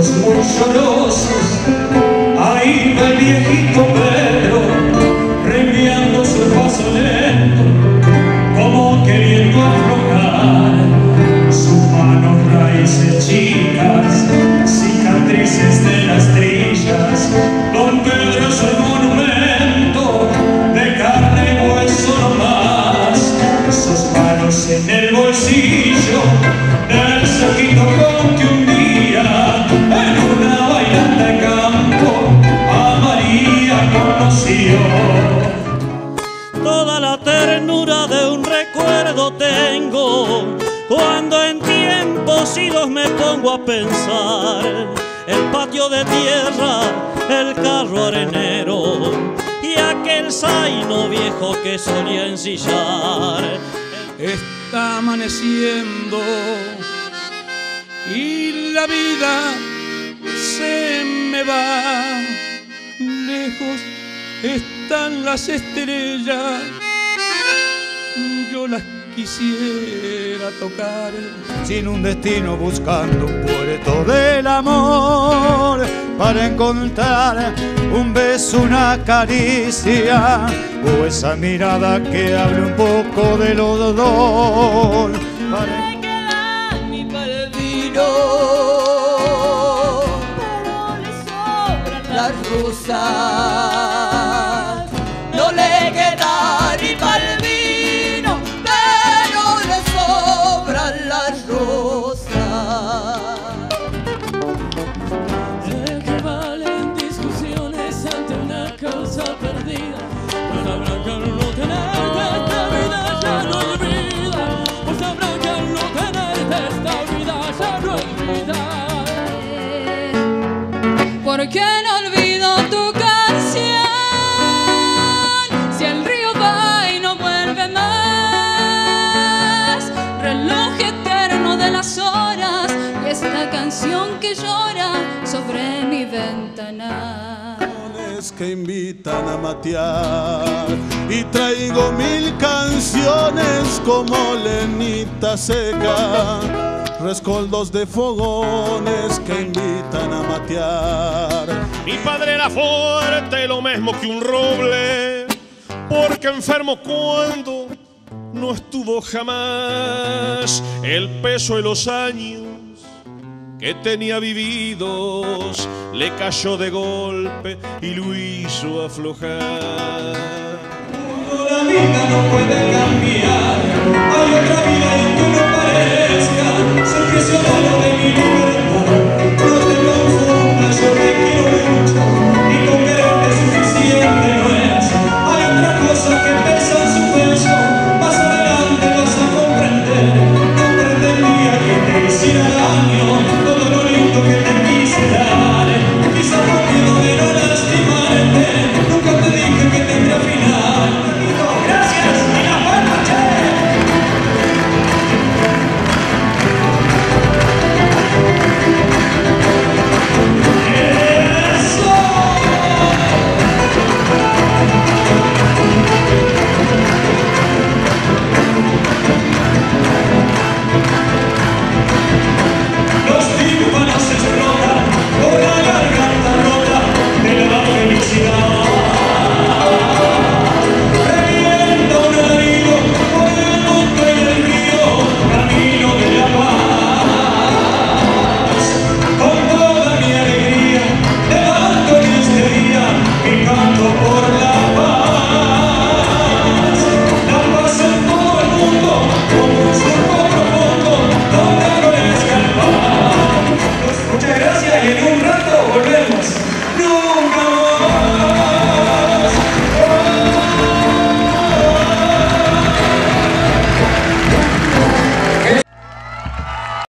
Los muy llorosos, ahí va el viejito cuando en tiempos idos me pongo a pensar el patio de tierra, el carro arenero y aquel zaino viejo que solía ensillar. Está amaneciendo y la vida se me va. Lejos están las estrellas, yo las quisiera tocar. Sin un destino buscando un puerto del amor para encontrar un beso, una caricia o esa mirada que hable un poco de los dos. Para mi palvino, pero le sobran las rosas. Causa perdida? Pues habrá que no tenerte esta vida ya no hay vida. Pues habrá que no tenerte esta vida ya no hay vida. ¿Por qué no olvido tu canción? Si el río va y no vuelve más, reloj eterno de las horas y esta canción que llora sobre mi ventana. Que invitan a matear. Y traigo mil canciones como lenita seca rescoldos de fogones que invitan a matear. Mi padre era fuerte, lo mismo que un roble, porque enfermo cuando no estuvo jamás. El peso de los años que tenía vividos le cayó de golpe y lo hizo aflojar. La vida no puede cambiar, hay otra vida en que no parezca, se de mi vida.